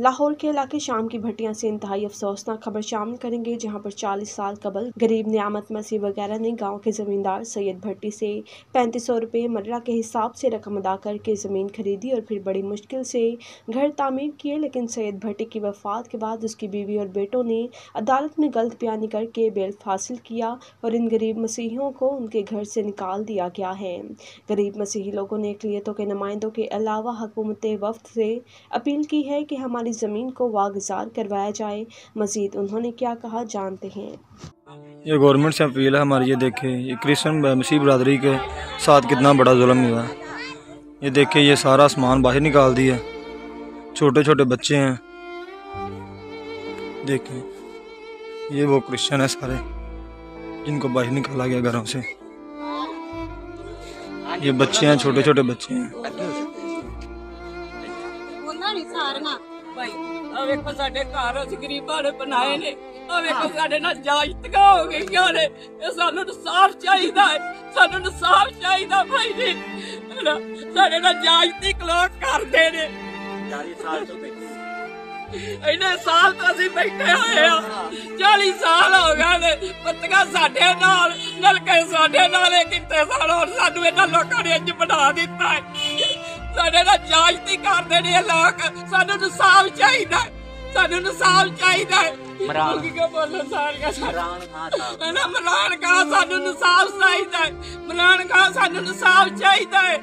लाहौर के इलाके शाम की भट्टियाँ से इंतहाई अफसोसनाक खबर शामिल करेंगे, जहाँ पर 40 साल कबल गरीब नियामत मसीह वगैरह ने गाँव के जमींदार सैयद भट्टी से पैंतीस सौ रुपये मर्रा के हिसाब से रकम अदा करके ज़मीन खरीदी और फिर बड़ी मुश्किल से घर तामीर किए, लेकिन सैयद भट्टी की वफात के बाद उसकी बीवी और बेटों ने अदालत में गलत बयानी करके बेल हासिल किया और इन गरीब मसीहियों को उनके घर से निकाल दिया गया है। गरीब मसीही लोगों ने अकलीतों के नुमाइंदों के अलावा हुकूमत वफ्त से अपील की है कि हमारी पड़ी ज़मीन को वागजार करवाया जाए। मज़ीद उन्होंने क्या कहा जानते हैं। ये गवर्नमेंट से अपील है हमारी ये देखे ये क्रिश्चन मसीह बरदरी के साथ कितना बड़ा जुलम हुआ। ये देखे ये सारा सामान बाहर निकाल दिया। छोटे छोटे बच्चे हैं। देखे ये वो क्रिश्चन है सारे जिनको बाहर निकाला गया घरों से। ये बच्चे हैं छोटे छोटे बच्चे हैं। ਭਾਈ ਆ ਵੇਖੋ ਸਾਡੇ ਘਰ ਅਸੀਂ ਗਰੀਬਾਂ ਨੇ ਬਣਾਏ ਨੇ। ਆ ਵੇਖੋ ਸਾਡੇ ਨਾਲ ਜਾਇਤਗਾ ਹੋ ਗਈਆਂ ਨੇ। ਇਹ ਸਾਨੂੰ ਇਨਸਾਫ ਚਾਹੀਦਾ ਹੈ। ਸਾਨੂੰ ਇਨਸਾਫ ਚਾਹੀਦਾ ਭਾਈ ਜੀ। ਹੈਨਾ, ਸਾਡੇ ਨਾਲ ਜਾਇਤੀ ਕਲੋਕ ਕਰਦੇ ਨੇ। 40 ਸਾਲ ਤੋਂ ਇੰਨੇ ਸਾਲ ਤੋਂ ਅਸੀਂ ਬੈਠੇ ਹੋਏ ਆ। 40 ਸਾਲ ਹੋ ਗਏ ਨੇ। ਪੱਤੀਆਂ ਸਾਡੇ ਨਾਲ ਨਲਕੇ ਸਾਡੇ ਨਾਲ ਇਹ ਕਿੰਨੇ ਸਾਲ? ਹੁਣ ਸਾਨੂੰ ਇਹਨਾਂ ਲੋਕਾਂ ਨੇ ਇੰਜ ਬਣਾ ਦਿੱਤਾ ਹੈ। ਸਾਡੇ ਨਾਲ ਜਾਂਚ ਕਰਦੇ ਨੇ ਲੋਕ। ਸਾਨੂੰ ਇਨਸਾਫ ਚਾਹੀਦਾ। ਸਾਨੂੰ ਇਨਸਾਫ ਚਾਹੀਦਾ ਮਰਾਨ। ਕੀ ਬੋਲੋ ਸਾਰੀਆਂ ਮਰਾਨ ਖਾ ਨਾ ਮਰਾਨ ਖਾ ਸਾਨੂੰ ਇਨਸਾਫ ਚਾਹੀਦਾ ਹੈ। ਮਰਾਨ ਖਾ ਸਾਨੂੰ ਇਨਸਾਫ ਚਾਹੀਦਾ ਹੈ।